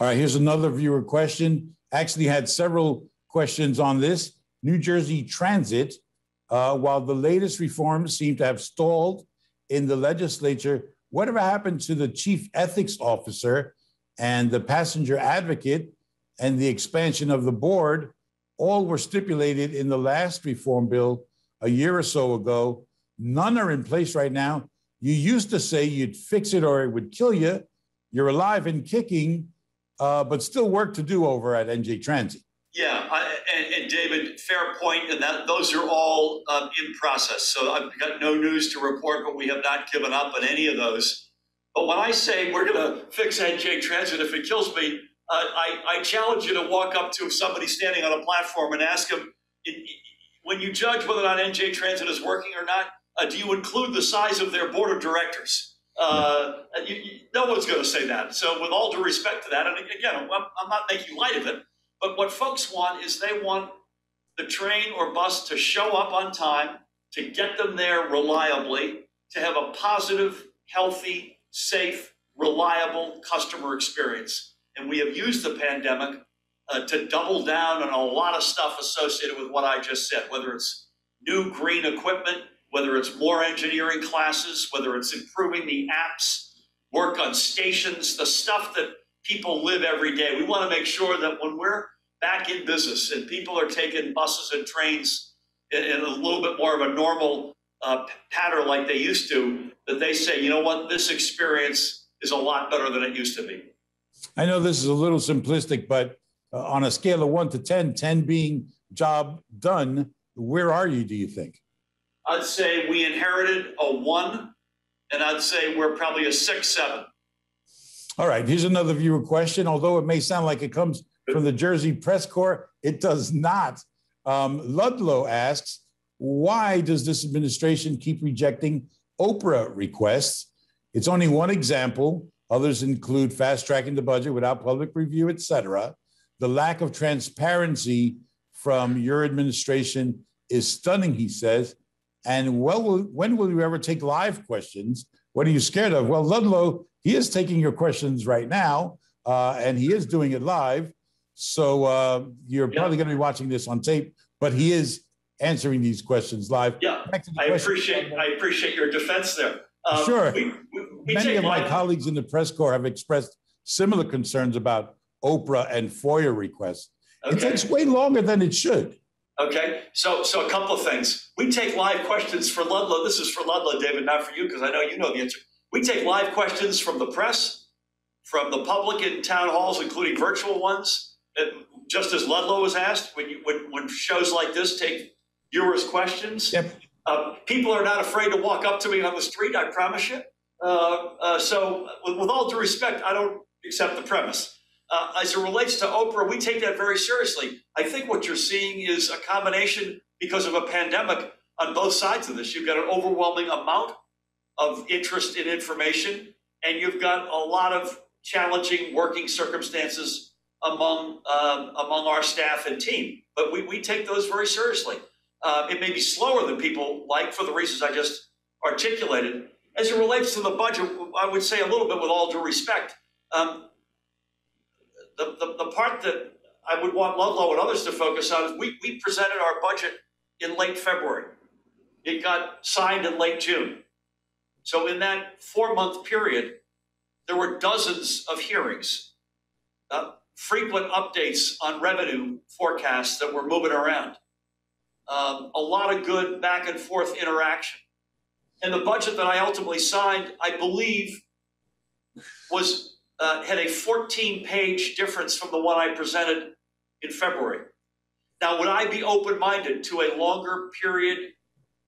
All right, here's another viewer question. Actually, had several questions on this. New Jersey Transit, uh, while the latest reforms seem to have stalled in the legislature, whatever happened to the chief ethics officer and the passenger advocate and the expansion of the board? All were stipulated in the last reform bill a year or so ago. None are in place right now. You used to say you'd fix it or it would kill you. You're alive and kicking, uh, but still work to do over at NJ Transit. Yeah, I, and, and, David, fair point, and that those are all um, in process. So I've got no news to report, but we have not given up on any of those. But when I say we're going to fix NJ Transit if it kills me, uh, I, I, challenge you to walk up to somebody standing on a platform and ask them, when you judge whether or not NJ Transit is working or not, uh, do you include the size of their board of directors? Uh, you, you, no one's going to say that. So, with all due respect to that, and again, I'm, I'm not making light of it, but what folks want is they want the train or bus to show up on time, to get them there reliably, to have a positive, healthy, safe, reliable customer experience. And we have used the pandemic uh, to double down on a lot of stuff associated with what I just said, whether it's new green equipment, whether it's more engineering classes, whether it's improving the apps, work on stations, the stuff that people live every day. We want to make sure that when we're back in business and people are taking buses and trains in, in a little bit more of a normal uh, pattern like they used to, that they say, you know what, this experience is a lot better than it used to be. I know this is a little simplistic, but uh, on a scale of one to 10, 10 being job done, where are you, do you think? I'd say we inherited a one, and I'd say we're probably a six, seven. All right, here's another viewer question. Although it may sound like it comes from the Jersey Press Corps, it does not. Um, Ludlow asks, why does this administration keep rejecting OPRA requests? It's only one example. Others include fast tracking the budget without public review, et cetera. The lack of transparency from your administration is stunning, he says. And well, when will you ever take live questions? What are you scared of? Well, Ludlow, he is taking your questions right now, uh, and he is doing it live. So uh, you're yeah. probably going to be watching this on tape, but he is answering these questions live. Yeah, I appreciate I appreciate your defense there. Um, sure. We, we, we Many of my colleagues in the press corps have expressed similar concerns about OPRA and FOIA requests. Okay. It takes way longer than it should. Okay, so so a couple of things. We take live questions for Ludlow. This is for Ludlow, David, not for you, because I know you know the answer. We take live questions from the press, from the public in town halls, including virtual ones. And just as Ludlow was asked, when you when, when shows like this take viewers' questions, yep. uh, people are not afraid to walk up to me on the street. I promise you. Uh, uh, so, with, with all due respect, I don't accept the premise uh, as it relates to OPRA, we take that very seriously. I think what you're seeing is a combination because of a pandemic on both sides of this. You've got an overwhelming amount of interest in information, and you've got a lot of challenging working circumstances among um, among our staff and team. But we, we take those very seriously. Uh, it may be slower than people like for the reasons I just articulated. As it relates to the budget, I would say a little bit with all due respect. Um, the, the, the part that I would want Ludlow and others to focus on is we, we presented our budget in late February. It got signed in late June. So in that four month period, there were dozens of hearings, uh, frequent updates on revenue forecasts that were moving around, um, a lot of good back and forth interaction. And the budget that I ultimately signed, I believe, was uh, had a 14 page difference from the one I presented in February. Now, would I be open minded to a longer period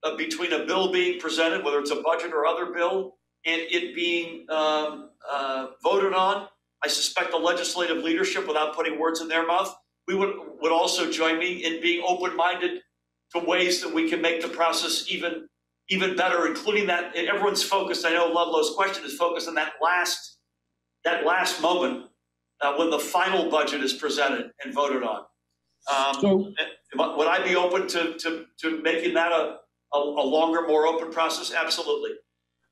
uh, between a bill being presented, whether it's a budget or other bill, and it being um, uh, voted on? I suspect the legislative leadership, without putting words in their mouth, we would, would also join me in being open minded to ways that we can make the process even even better, including that everyone's focused. I know Ludlow's question is focused on that last that last moment uh, when the final budget is presented and voted on. Um, so, would I be open to, to, to making that a, a, a longer, more open process? Absolutely.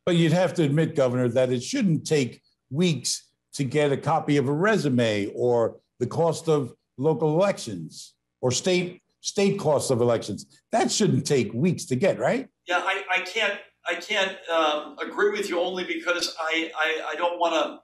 But you'd have to admit, Governor, that it shouldn't take weeks to get a copy of a resume or the cost of local elections or state state costs of elections. That shouldn't take weeks to get, right? Yeah, I, I can't I can't um, agree with you only because I I, I don't want to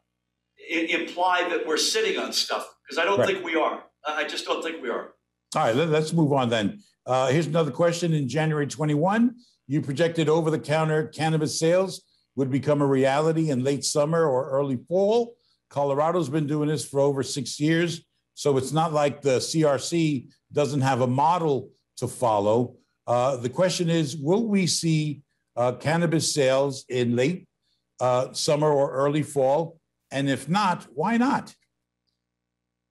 imply that we're sitting on stuff because I don't right. think we are. I just don't think we are. All right, let, us move on then. Uh, here's another question. In January 21, you projected over-the-counter cannabis sales would become a reality in late summer or early fall. Colorado's been doing this for over six years. So it's not like the CRC doesn't have a model to follow. Uh, the question is Will we see uh, cannabis sales in late uh, summer or early fall? And if not, why not?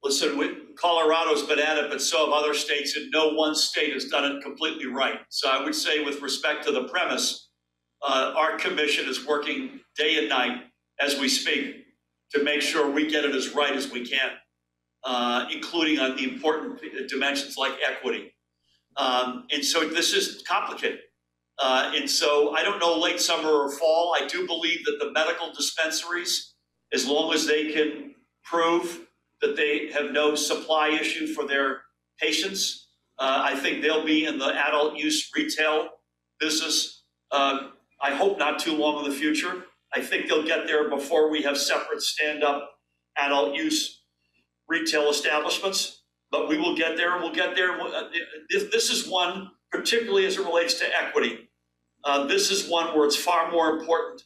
Listen, we, Colorado's been at it, but so have other states, and no one state has done it completely right. So I would say, with respect to the premise, uh, our commission is working day and night as we speak to make sure we get it as right as we can, uh, including on the important dimensions like equity. Um, and so this is complicated. Uh, and so I don't know late summer or fall. I do believe that the medical dispensaries, as long as they can prove that they have no supply issue for their patients, uh, I think they'll be in the adult use retail business. Uh, I hope not too long in the future. I think they'll get there before we have separate stand up adult use retail establishments. But we will get there and we'll get there. Uh, this is one, particularly as it relates to equity. Uh, this is one where it's far more important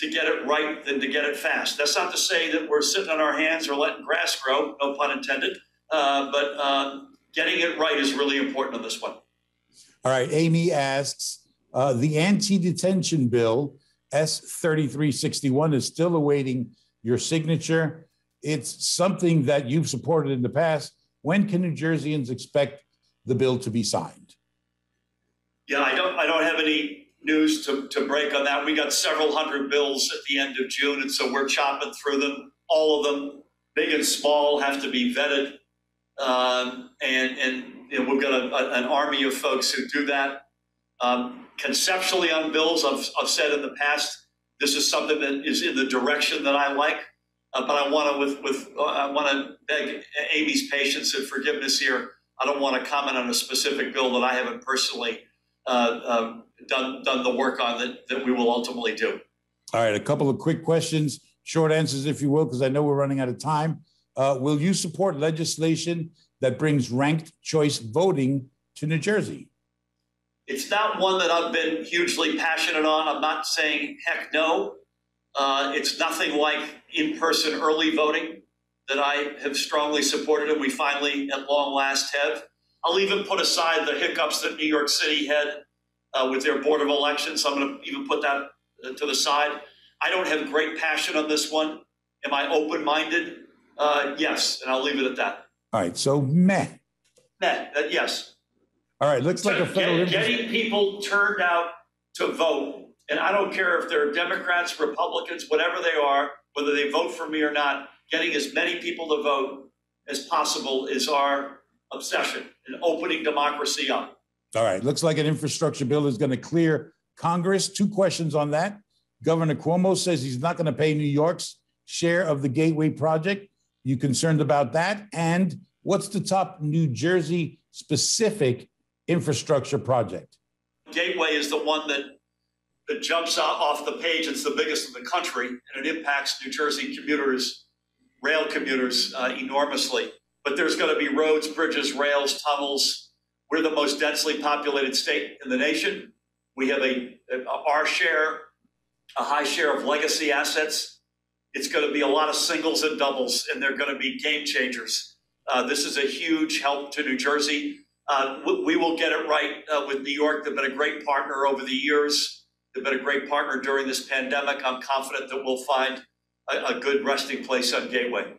to get it right than to get it fast. That's not to say that we're sitting on our hands or letting grass grow, no pun intended. Uh, but uh, getting it right is really important on this one. All right. Amy asks uh, the anti detention bill S3361 is still awaiting your signature. It's something that you've supported in the past. When can New Jerseyans expect the bill to be signed? Yeah, I don't I don't have any news to, to break on that. We got several hundred bills at the end of June, and so we're chopping through them. All of them, big and small, have to be vetted. Um, and and we've got a, a, an army of folks who do that. Um, conceptually on bills, I've, I've said in the past, this is something that is in the direction that I like. Uh, but I want to, with, with uh, I want to beg Amy's patience and forgiveness here. I don't want to comment on a specific bill that I haven't personally done done the work on that that we will ultimately do. All right, a couple of quick questions, short answers, if you will, because I know we're running out of time. Uh, will you support legislation that brings ranked choice voting to New Jersey? It's not one that I've been hugely passionate on. I'm not saying heck no. Uh, it's nothing like in person early voting that I have strongly supported, and we finally, at long last, have. I'll even put aside the hiccups that New York City had uh, with their Board of Elections. I'm going to even put that uh, to the side. I don't have great passion on this one. Am I open minded? Uh, yes, and I'll leave it at that. All right, so meh. Meh, uh, yes. All right, looks like a federal. Get, getting people turned out to vote, and I don't care if they're Democrats, Republicans, whatever they are, whether they vote for me or not, getting as many people to vote as possible is our obsession and opening democracy up. All right, looks like an infrastructure bill is going to clear Congress. Two questions on that. Governor Cuomo says he's not going to pay New York's share of the Gateway project. You concerned about that? And what's the top New Jersey specific infrastructure project? Gateway is the one that that jumps off the page. It's the biggest in the country, and it impacts New Jersey commuters, rail commuters, uh, enormously. But there's going to be roads, bridges, rails, tunnels. We're the most densely populated state in the nation. We have a, a our share, a high share of legacy assets. It's going to be a lot of singles and doubles, and they're going to be game changers. Uh, this is a huge help to New Jersey. Uh, we will get it right uh, with New York. They've been a great partner over the years. They've been a great partner during this pandemic. I'm confident that we'll find a, a good resting place on Gateway.